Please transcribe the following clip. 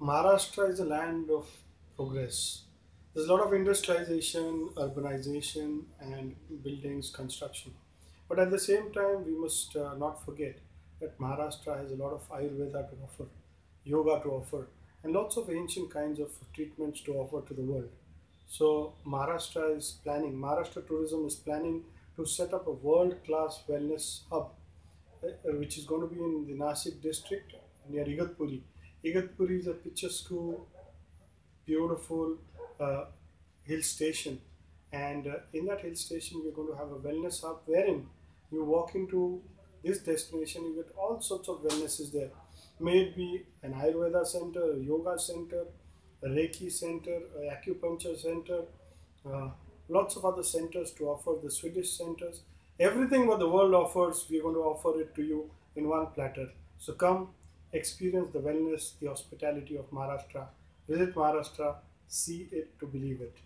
Maharashtra is a land of progress. There's a lot of industrialization, urbanization, and buildings construction. But at the same time, we must uh, not forget that Maharashtra has a lot of Ayurveda to offer, yoga to offer, and lots of ancient kinds of treatments to offer to the world. So, Maharashtra is planning, Maharashtra Tourism is planning to set up a world class wellness hub, uh, which is going to be in the Nasik district near Igatpuri. Igatpuri is a picturesque, beautiful uh, hill station, and uh, in that hill station, we're going to have a wellness hub wherein you walk into this destination, you get all sorts of wellnesses there. May it be an Ayurveda center, yoga center, a Reiki center, acupuncture center, uh, lots of other centers to offer, the Swedish centers. Everything what the world offers, we're going to offer it to you in one platter. So come, experience the wellness, the hospitality of Maharashtra. Visit Maharashtra, see it to believe it.